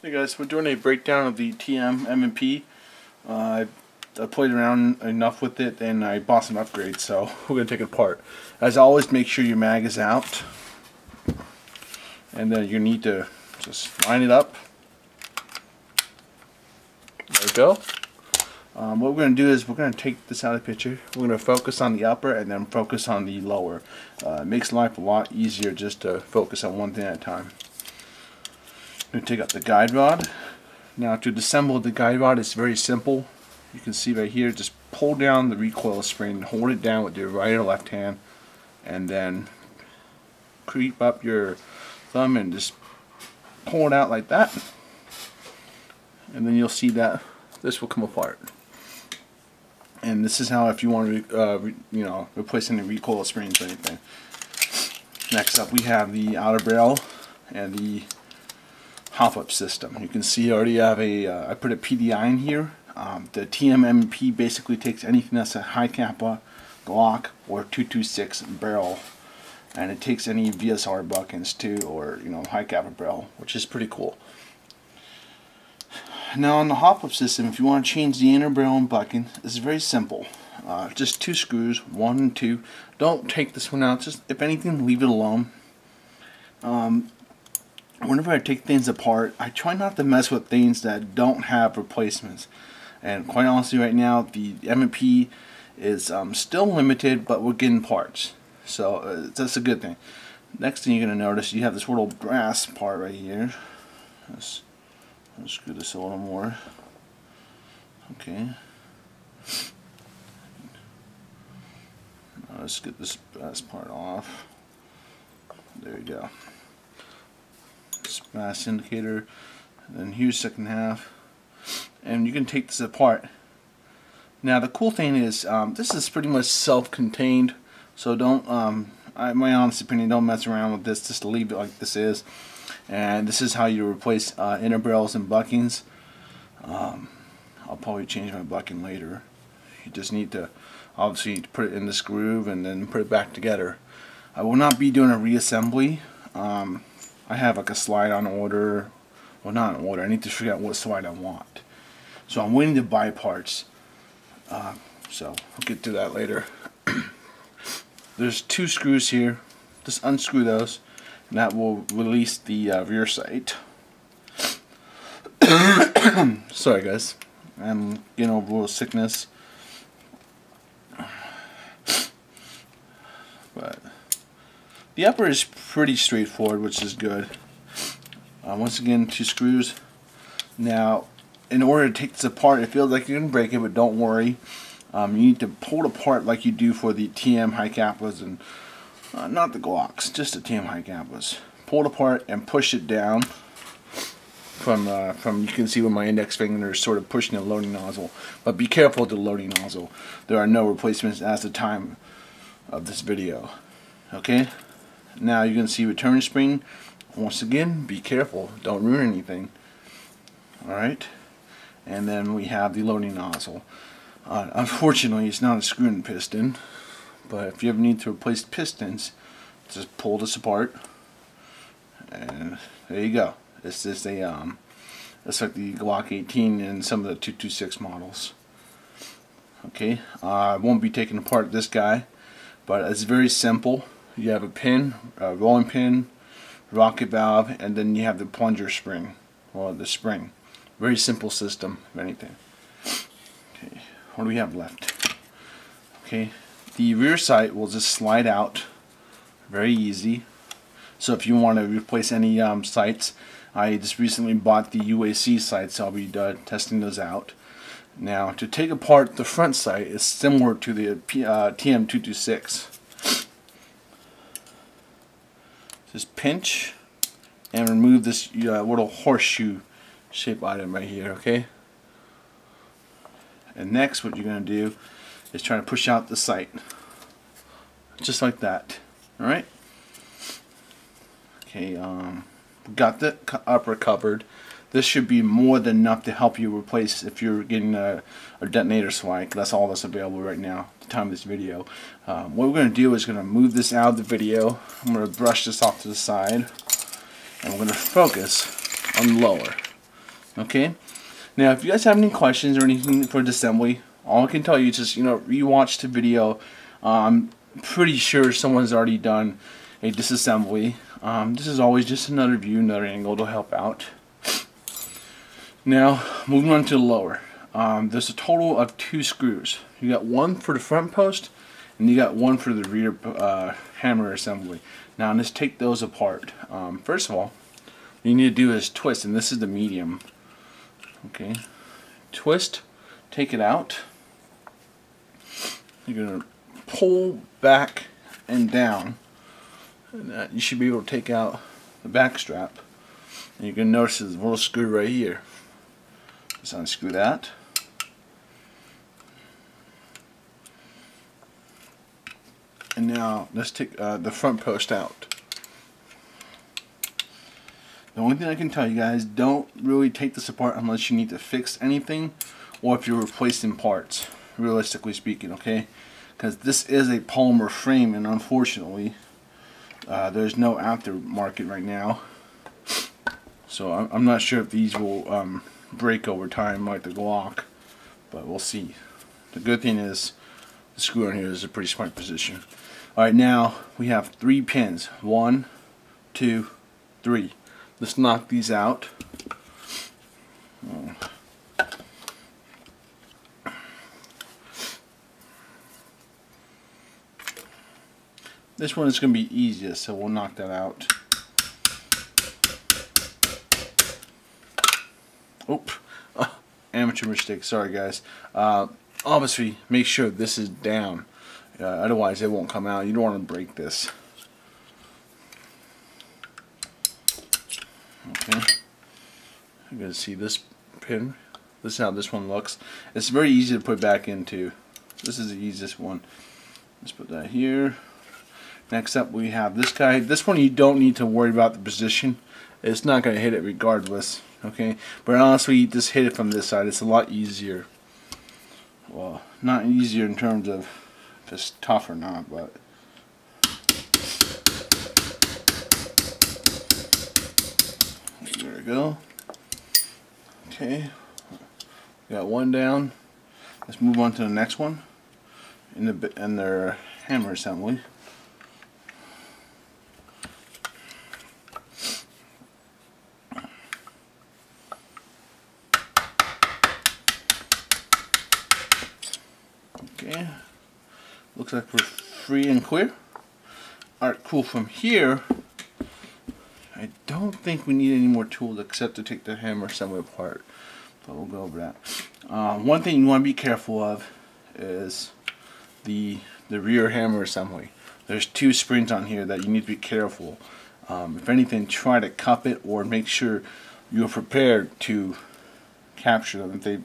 Hey guys, we're doing a breakdown of the TM M&P. Uh, I, played around enough with it and I bought some upgrades, so we're going to take it apart. As always, make sure your mag is out. And then you need to just line it up. There we go. Um, what we're going to do is we're going to take this out of the picture. We're going to focus on the upper and then focus on the lower. Uh, it makes life a lot easier just to focus on one thing at a time. Going to take out the guide rod. Now to disassemble the guide rod it's very simple. You can see right here, just pull down the recoil spring, hold it down with your right or left hand, and then creep up your thumb and just pull it out like that. And then you'll see that this will come apart. And this is how if you want to, uh, you know, replace any recoil springs or anything. Next up we have the outer barrel and the pop-up system. You can see I already have a. Uh, I put a PDI in here. Um, the TMMP basically takes anything that's a Hi-Capa, Glock, or 226 barrel, and it takes any VSR buckings too, or you know Hi-Capa barrel, which is pretty cool. Now on the hop-up system, if you want to change the inner barrel and bucking, it's very simple. Uh, just two screws, one and two. Don't take this one out. Just if anything, leave it alone. Um, whenever I take things apart, I try not to mess with things that don't have replacements. And quite honestly, right now, the M&P is um, still limited, but we're getting parts. So uh, that's a good thing. Next thing you're going to notice, you have this little brass part right here. Let's, let's screw this a little more. Okay. Now let's get this brass part off. There you go mass indicator and here's second half. And you can take this apart. Now the cool thing is um, this is pretty much self-contained so don't um, I, my honest opinion don't mess around with this. Just leave it like this is. And this is how you replace uh, inner barrels and buckings. Um, I'll probably change my bucking later. You just need to obviously put it in this groove and then put it back together. I will not be doing a reassembly. Um, I have like a slide on order. Well, not on order. I need to figure out what slide I want. So I'm waiting to buy parts. Uh, so I'll get to that later. There's two screws here. Just unscrew those. And that will release the uh, rear sight. Sorry guys. I'm getting a little sickness. The upper is pretty straightforward, which is good. Uh, once again, two screws. Now, in order to take this apart, it feels like you're going to break it, but don't worry. Um, you need to pull it apart like you do for the TM Hi-Capas and uh, not the Glocks, just the TM Hi-Capas. Pull it apart and push it down from uh, from you can see with my index finger is sort of pushing the loading nozzle. But be careful with the loading nozzle. There are no replacements at the time of this video. Okay. Now you can see return spring. Once again, be careful. Don't ruin anything. Alright. And then we have the loading nozzle. Uh, unfortunately, it's not a screw-in piston. But if you ever need to replace pistons, just pull this apart. And there you go. It's just a, um, it's like the Glock 18 and some of the 226 models. Okay, uh, I won't be taking apart this guy, but it's very simple you have a pin, a rolling pin, rocket valve, and then you have the plunger spring, or the spring. Very simple system, if anything. Okay, what do we have left? Okay, the rear sight will just slide out, very easy. So if you want to replace any um, sights, I just recently bought the UAC sights, so I'll be uh, testing those out. Now, to take apart the front sight is similar to the uh, TM226. Just pinch and remove this uh, little horseshoe shape item right here okay? And next what you're going to do is try to push out the sight just like that alright? Okay um, got the upper covered this should be more than enough to help you replace if you're getting a, a detonator swag. That's all that's available right now time of this video. Um, what we're going to do is going to move this out of the video. I'm going to brush this off to the side. And we're going to focus on lower. Okay. Now, if you guys have any questions or anything for the assembly, all I can tell you is just you know rewatch the video. Um, I'm pretty sure someone's already done a disassembly. Um, this is always just another view, another angle to help out. Now, moving on to the lower. Um, there's a total of two screws. You got one for the front post, and you got one for the rear uh, hammer assembly. Now, let's take those apart. Um, first of all, you need to do is twist, and this is the medium. Okay, twist, take it out. You're gonna pull back and down, and that, you should be able to take out the back strap. And you can notice there's a little screw right here. Just unscrew that. Now let's take uh, the front post out. The only thing I can tell you guys, don't really take this apart unless you need to fix anything or if you're replacing parts, realistically speaking, okay? Because this is a polymer frame and unfortunately uh, there's no aftermarket right now. So I'm, not sure if these will um, break over time like the Glock, but we'll see. The good thing is the screw on here is a pretty smart position. Alright, now we have three pins. One, two, three. Let's knock these out. This one is going to be easiest, so we'll knock that out. Oop. Amateur mistake. Sorry, guys. Uh, obviously, make sure this is down. Uh, otherwise, it won't come out. You don't want to break this. Okay. Going to see this pin. This is how this one looks. It's very easy to put back into. This is the easiest one. Let's put that here. Next up we have this guy. This one you don't need to worry about the position. It's not going to hit it regardless. Okay, But honestly, just hit it from this side. It's a lot easier. Well, not easier in terms of if it's tough or not, but There we go. Okay, got one down. Let's move on to the next one in the in their hammer assembly. Okay, looks like we're free and clear. Alright, cool. From here, I don't think we need any more tools except to take the hammer assembly apart. But we'll go over that. Um, one thing you want to be careful of is the the rear hammer assembly. There's two springs on here that you need to be careful. Um, if anything, try to cup it or make sure you're prepared to capture them if they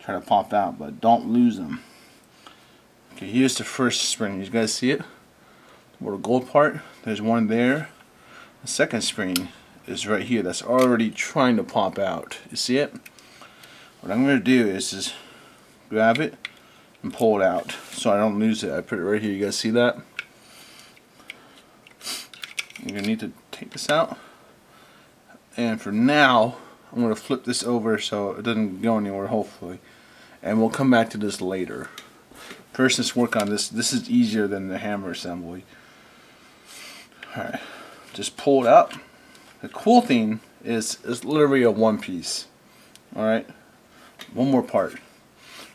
try to pop out, but don't lose them. Okay, here's the first spring. You guys see it? Little gold part. There's one there the second spring is right here that's already trying to pop out. You see it? What I'm going to do is just grab it and pull it out so I don't lose it. I put it right here. You guys see that? You're going to need to take this out. And for now, I'm going to flip this over so it doesn't go anywhere, hopefully. And we'll come back to this later. First, let's work on this. This is easier than the hammer assembly. Alright just pull it up. The cool thing is it's literally a one piece. Alright, one more part.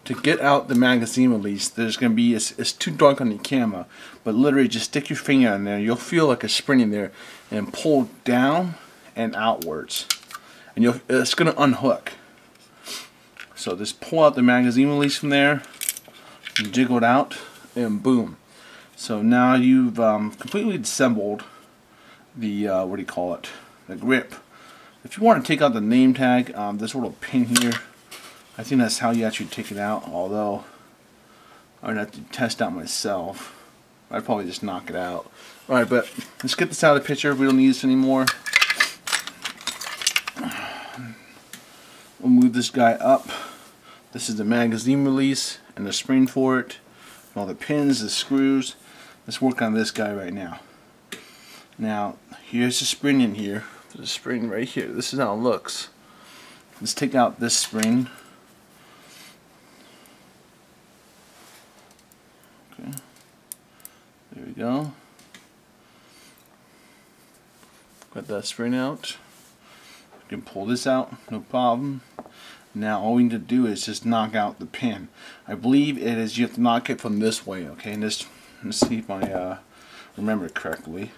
To get out the magazine release, there's going to be, it's, it's too dark on the camera, but literally just stick your finger in there. You'll feel like a spring in there and pull down and outwards. And you'll, it's going to unhook. So just pull out the magazine release from there, jiggle it out, and boom. So now you've um, completely assembled the uh, what do you call it? The grip. If you want to take out the name tag um, this little pin here I think that's how you actually take it out although I would have to test out myself. I'd probably just knock it out. Alright but let's get this out of the picture. We don't need this anymore. We'll move this guy up. This is the magazine release and the spring for it all the pins the screws let's work on this guy right now now, here's the spring in here. There's a spring right here. This is how it looks. let's take out this spring. Okay, there we go. Got that spring out. You can pull this out, no problem. Now all we need to do is just knock out the pin. I believe it is you have to knock it from this way, okay? And this let's see if I uh, remember correctly.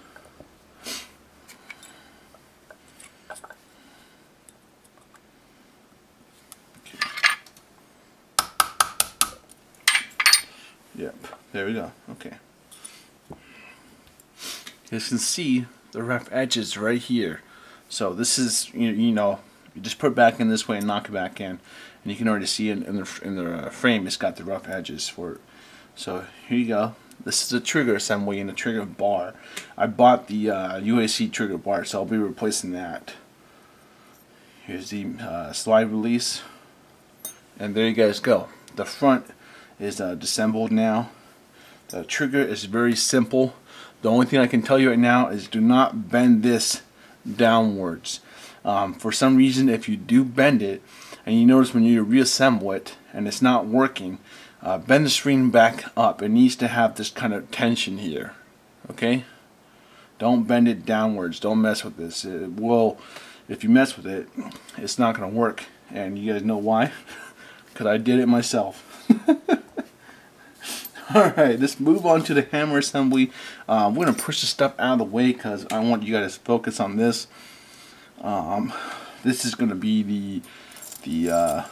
Yep, there we go. Okay. As You can see the rough edges right here. So this is, you know, you just put it back in this way and knock it back in. And you can already see in, in the, in the uh, frame it's got the rough edges for it. So here you go. This is the trigger assembly and the trigger bar. I bought the uh, UAC trigger bar, so I'll be replacing that. Here's the uh, slide release. And there you guys go. The front is uh, disassembled now. The trigger is very simple. The only thing I can tell you right now is do not bend this downwards. Um, for some reason, if you do bend it, and you notice when you reassemble it and it's not working, uh, bend the screen back up. It needs to have this kind of tension here. Okay? Don't bend it downwards. Don't mess with this. It will, if you mess with it, it's not going to work. And you guys know why? Because I did it myself. Alright, let's move on to the hammer assembly. Uh, we're going to push the stuff out of the way because I want you guys to focus on this. Um, this is going to be the the uh,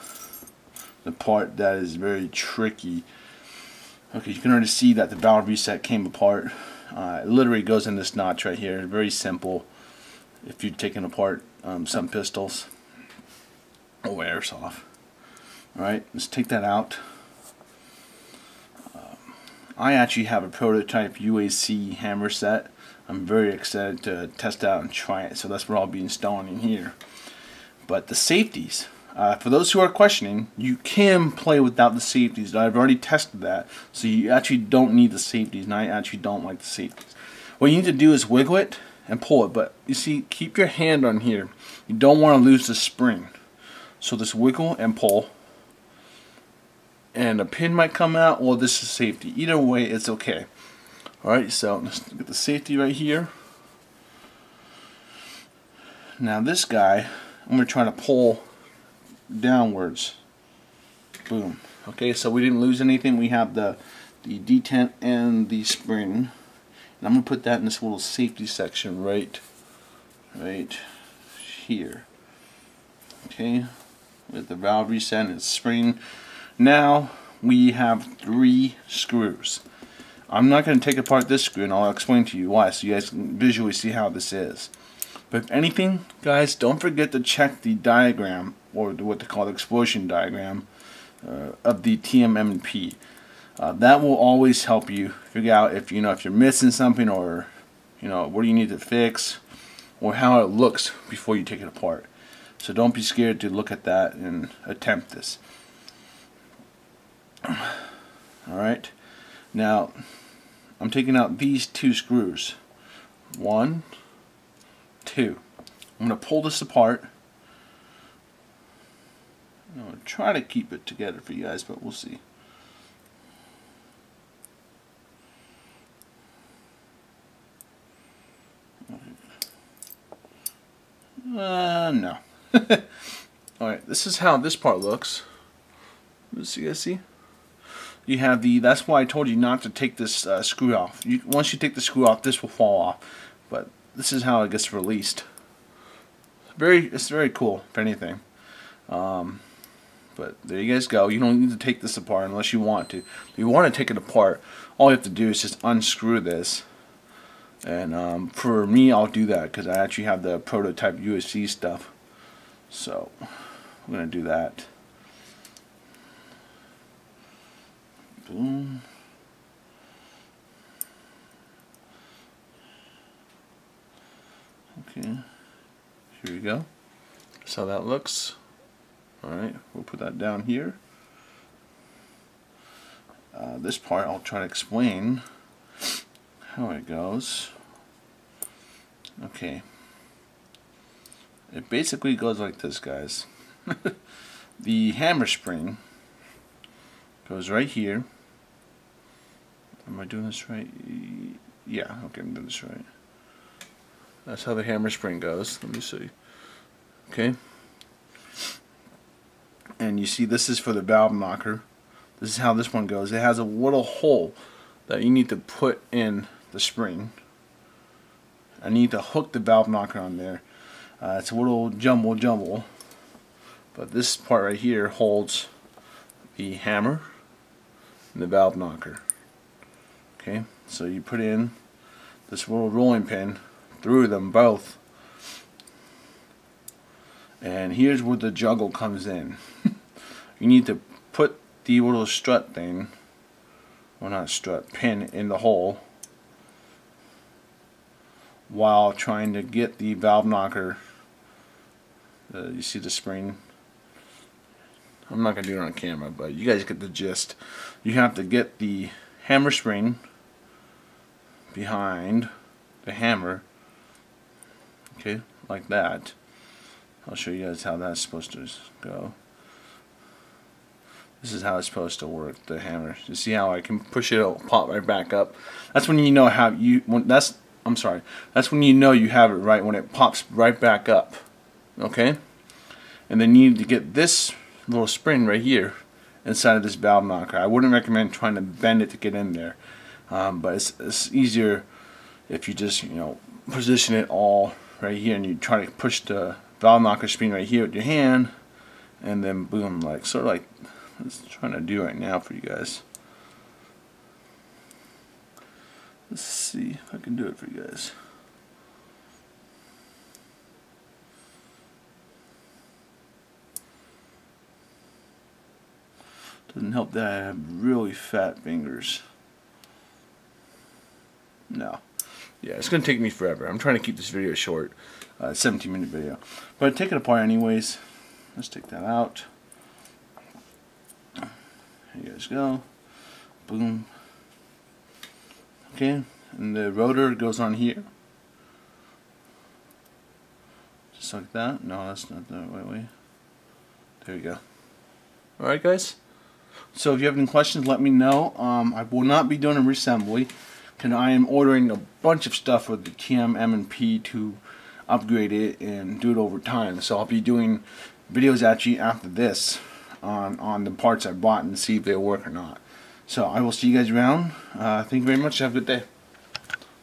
the part that is very tricky. Okay, you can already see that the valve reset came apart. Uh, it literally goes in this notch right here. Very simple. If you're taken apart um, some pistols. Oh, airsoft. Alright, let's take that out. Um, I actually have a prototype UAC hammer set. I'm very excited to test out and try it. So that's what I'll be installing in here. But the safeties, uh, for those who are questioning, you can play without the safeties. I've already tested that, so you actually don't need the safeties, and I actually don't like the safeties. What you need to do is wiggle it and pull it, but you see, keep your hand on here. You don't want to lose the spring. So just wiggle and pull, and a pin might come out, or this is safety. Either way, it's okay. Alright, so let's get the safety right here. Now this guy, I'm going to try to pull downwards. Boom. Okay, so we didn't lose anything. We have the, the detent and the spring. And I'm going to put that in this little safety section right, right here. Okay, with the valve reset and spring. Now we have three screws. I'm not going to take apart this screw and I'll explain to you why so you guys can visually see how this is. But if anything, guys, don't forget to check the diagram or what they call the explosion diagram uh, of the TMM&P. Uh, that will always help you figure out if you know if you're missing something or you know what do you need to fix or how it looks before you take it apart. So don't be scared to look at that and attempt this. Alright, now I'm taking out these two screws. One, two. I'm going to pull this apart. I'm going to try to keep it together for you guys, but we'll see. Uh, no. Alright, this is how this part looks. Let's see, guys see? You have the, that's why I told you not to take this uh, screw off. You, once you take the screw off, this will fall off. But this is how it gets released. Very, it's very cool, if anything. Um, but there you guys go. You don't need to take this apart unless you want to. If you want to take it apart, all you have to do is just unscrew this. And um, for me, I'll do that because I actually have the prototype UAC stuff. So, I'm going to do that. Okay, here we go. That's how that looks. Alright, we'll put that down here. Uh, this part I'll try to explain how it goes. Okay. It basically goes like this, guys. the hammer spring goes right here. Am I doing this right? Yeah, okay, I'm doing this right. That's how the hammer spring goes. Let me see. Okay. And you see this is for the valve knocker. This is how this one goes. It has a little hole that you need to put in the spring. I need to hook the valve knocker on there. Uh, it's a little jumble jumble. But this part right here holds the hammer and the valve knocker. Okay, so you put in this little rolling pin through them both. And here's where the juggle comes in. you need to put the little strut thing, well not strut, pin in the hole while trying to get the valve knocker uh, you see the spring I'm not gonna do it on camera but you guys get the gist you have to get the hammer spring behind the hammer okay like that. I'll show you guys how that's supposed to go. This is how it's supposed to work the hammer. You see how I can push it it'll pop right back up? That's when you know how you when that's I'm sorry. That's when you know you have it right when it pops right back up. Okay? And then you need to get this little spring right here inside of this valve knocker. I wouldn't recommend trying to bend it to get in there um, but it's, it's easier if you just you know position it all right here and you try to push the valve knocker spring right here with your hand and then boom like sort of like I'm trying to do right now for you guys. Let's see if I can do it for you guys. Doesn't help that I have really fat fingers. No yeah, it's going to take me forever. I'm trying to keep this video short. Uh, 17 minute video. But take it apart anyways. Let's take that out. Here you guys go. Boom. Okay, and the rotor goes on here. Just like that. No, that's not the right way. There you go. Alright guys. So if you have any questions, let me know. Um, I will not be doing a reassembly and I am ordering a bunch of stuff with the TM M&P to upgrade it and do it over time. So I'll be doing videos actually after this on, on the parts I bought and see if they work or not. So I will see you guys around. Uh, thank you very much. Have a good day.